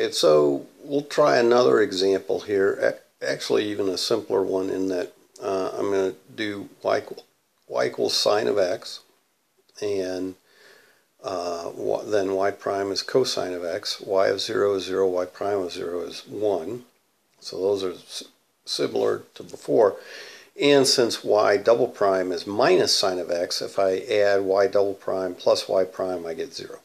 Okay, so we'll try another example here. Actually, even a simpler one in that uh, I'm going to do y, y equals sine of x, and uh, then y prime is cosine of x. y of 0 is 0, y prime of 0 is 1. So those are similar to before. And since y double prime is minus sine of x, if I add y double prime plus y prime, I get 0.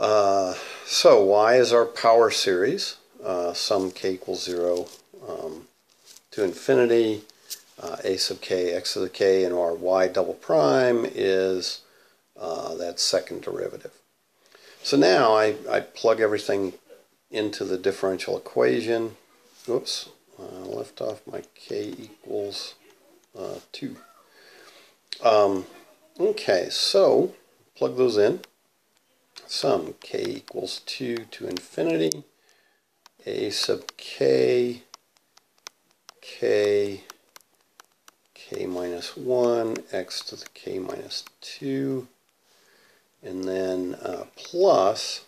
Uh, so y is our power series, uh, sum k equals 0 um, to infinity, uh, a sub k, x to the k, and our y double prime is uh, that second derivative. So now I, I plug everything into the differential equation. Oops, uh, left off my k equals uh, 2. Um, okay, so plug those in. Sum k equals 2 to infinity. a sub k, k, k minus 1, x to the k minus 2, and then uh, plus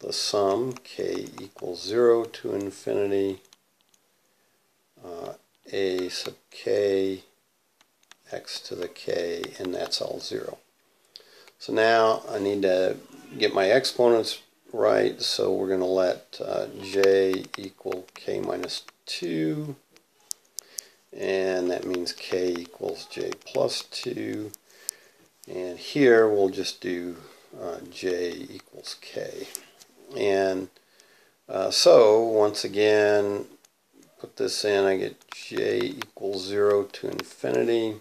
the sum k equals 0 to infinity uh, a sub k x to the k and that's all 0. So now I need to get my exponents right. So we're going to let uh, j equal k minus 2 and that means k equals j plus 2 and here we'll just do uh, j equals k. And uh, so once again put this in, I get j equals 0 to infinity.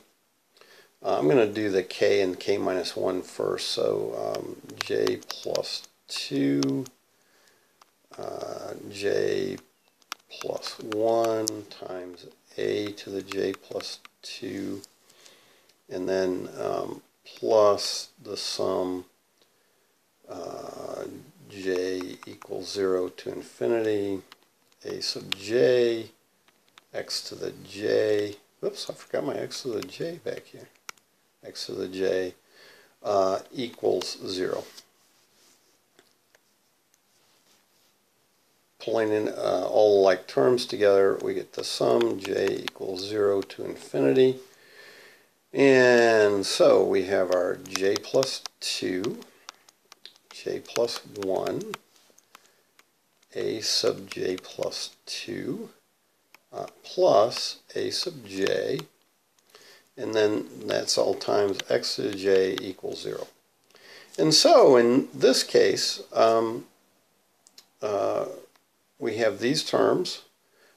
Uh, I'm going to do the k and k minus 1 first. So um, j plus 2, uh, j plus 1 times a to the j plus 2, and then um, plus the sum uh, j equals 0 to infinity a sub j, x to the j, whoops, I forgot my x to the j back here, x to the j uh, equals 0. Pulling in uh, all like terms together, we get the sum j equals 0 to infinity. And so we have our j plus 2, j plus 1, a sub j plus 2 uh, plus a sub j and then that's all times x to the j equals 0. And so in this case um, uh, we have these terms.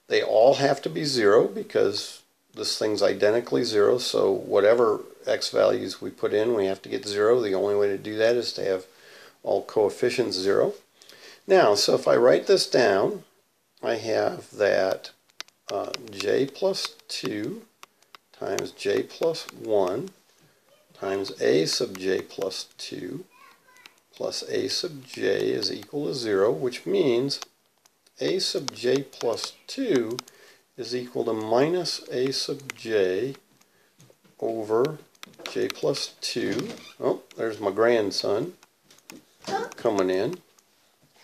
They all have to be 0 because this thing's identically 0 so whatever x values we put in we have to get 0. The only way to do that is to have all coefficients 0. Now, so if I write this down, I have that uh, j plus 2 times j plus 1 times a sub j plus 2 plus a sub j is equal to 0, which means a sub j plus 2 is equal to minus a sub j over j plus 2. Oh, there's my grandson coming in.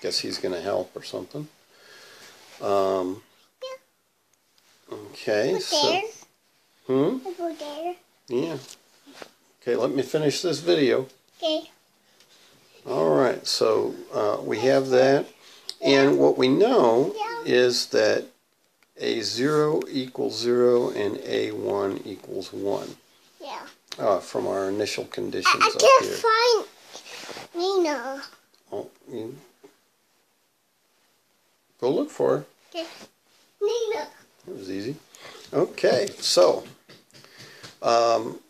Guess he's going to help or something. Um. Okay, so. Hmm? Yeah. Okay, let me finish this video. Okay. Alright, so uh, we have that. And what we know is that A0 equals 0 and A1 equals 1. Yeah. Uh, from our initial conditions I, I up here. I can't find Nina. Oh, you Go look for her. Okay. Nina. That was easy. Okay, so um,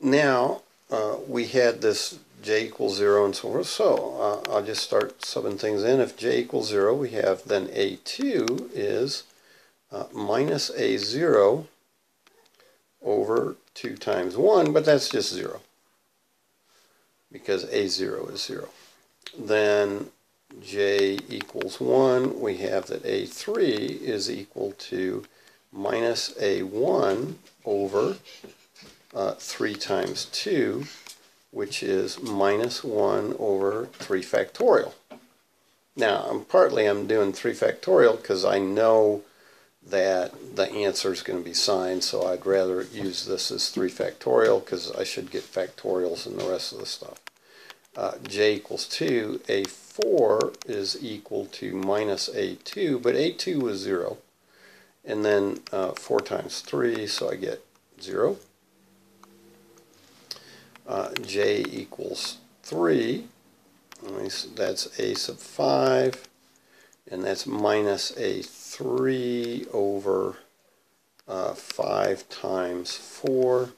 now uh, we had this j equals 0 and so forth. So uh, I'll just start subbing things in. If j equals 0, we have then a2 is uh, minus a0 over 2 times 1, but that's just 0 because a0 is 0. Then j equals 1, we have that a3 is equal to minus a1 over uh, 3 times 2, which is minus 1 over 3 factorial. Now, I'm partly I'm doing 3 factorial because I know that the answer is going to be signed, so I'd rather use this as 3 factorial because I should get factorials and the rest of the stuff. Uh, j equals 2, a4 is equal to minus a2, but a2 was 0. And then uh, 4 times 3, so I get 0. Uh, j equals 3, that's a sub 5, and that's minus a 3 over uh, 5 times 4.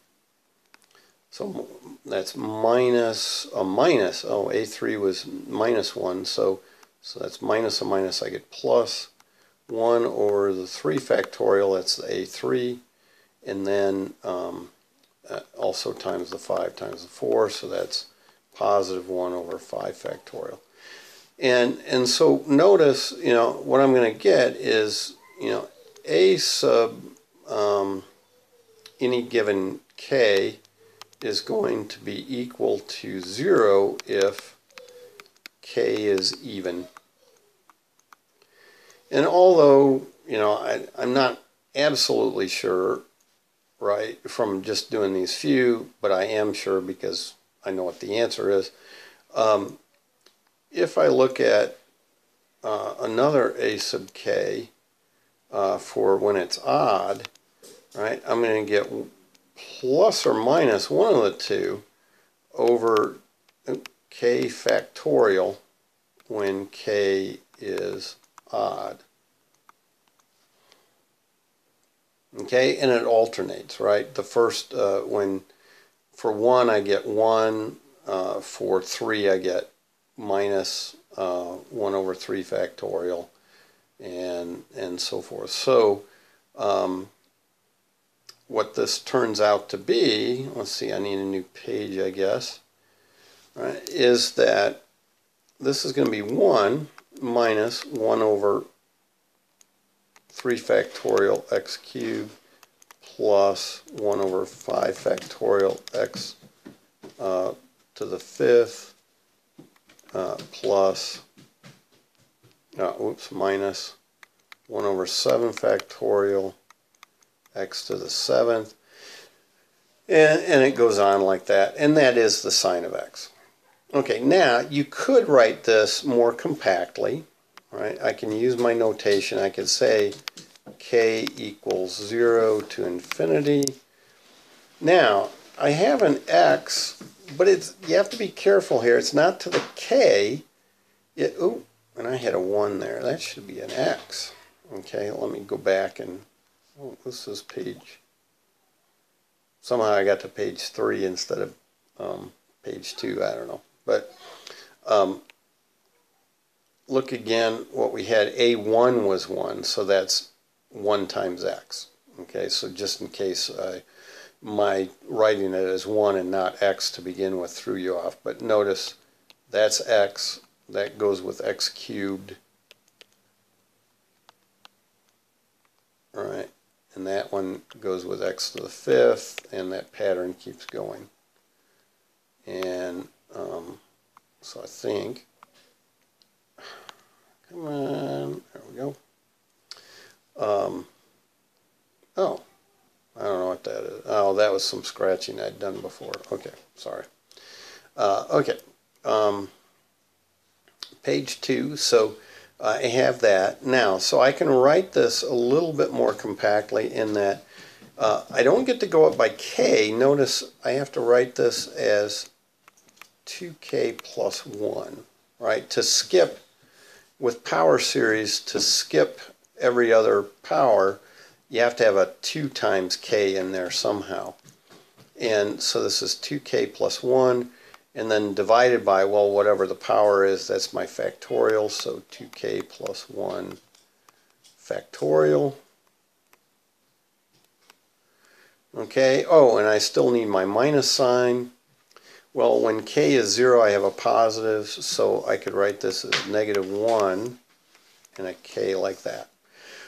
So that's minus a minus. Oh, a3 was minus 1, so so that's minus a minus. I get plus 1 over the 3 factorial, that's the a3, and then um, uh, also times the 5 times the 4, so that's positive 1 over 5 factorial. And, and so notice, you know, what I'm going to get is, you know, a sub um, any given k is going to be equal to 0 if k is even. And although, you know, I, I'm not absolutely sure, right, from just doing these few, but I am sure because I know what the answer is. Um, if I look at uh, another a sub k uh, for when it's odd, right, I'm going to get plus or minus one of the two over k factorial when k is odd. Okay, and it alternates, right? The first, uh, when for 1 I get 1, uh, for 3 I get minus, uh, 1 over 3 factorial, and, and so forth. So, um, what this turns out to be, let's see, I need a new page, I guess, right, is that this is going to be 1 minus 1 over 3 factorial x cubed plus 1 over 5 factorial x uh, to the fifth uh, plus, uh, oops, minus 1 over 7 factorial x to the seventh. And, and it goes on like that. And that is the sine of x. Okay, now you could write this more compactly. Right? I can use my notation. I could say k equals 0 to infinity. Now, I have an x, but it's you have to be careful here. It's not to the k. It, ooh, and I had a 1 there. That should be an x. Okay, let me go back and Oh, this is page. Somehow I got to page three instead of um, page two. I don't know. But um, look again, what we had, A1 was 1, so that's 1 times x. Okay, so just in case I, my writing it as 1 and not x to begin with threw you off. But notice that's x, that goes with x cubed. All right and that one goes with x to the fifth, and that pattern keeps going. And um, so I think, come on, there we go. Um, oh, I don't know what that is. Oh, that was some scratching I'd done before. Okay, sorry. Uh, okay, um, page two. So I have that now. So I can write this a little bit more compactly in that uh, I don't get to go up by k. Notice I have to write this as 2k plus 1, right? To skip, with power series, to skip every other power, you have to have a 2 times k in there somehow. And so this is 2k plus 1 and then divided by, well, whatever the power is, that's my factorial, so 2k plus 1 factorial. Okay, oh, and I still need my minus sign. Well, when k is 0, I have a positive, so I could write this as negative 1 and a k like that.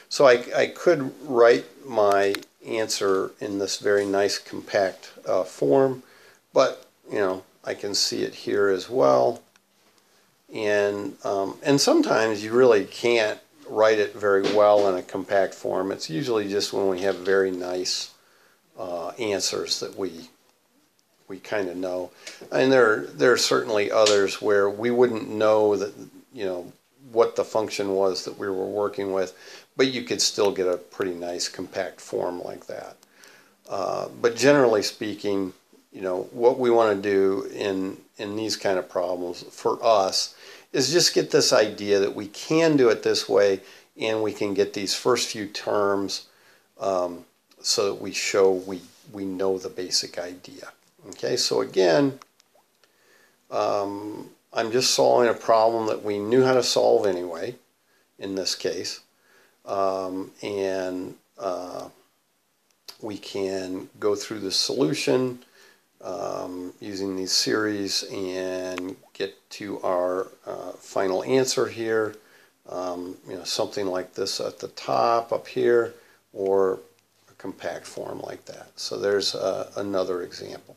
So I, I could write my answer in this very nice compact uh, form, but, you know, I can see it here as well. And, um, and sometimes you really can't write it very well in a compact form. It's usually just when we have very nice uh, answers that we we kind of know. And there there are certainly others where we wouldn't know that you know what the function was that we were working with, but you could still get a pretty nice compact form like that. Uh, but generally speaking, you know what we want to do in in these kind of problems for us is just get this idea that we can do it this way, and we can get these first few terms um, so that we show we we know the basic idea. Okay, so again, um, I'm just solving a problem that we knew how to solve anyway, in this case. Um, and uh, we can go through the solution um, using these series and get to our uh, final answer here. Um, you know, something like this at the top up here, or a compact form like that. So there's uh, another example.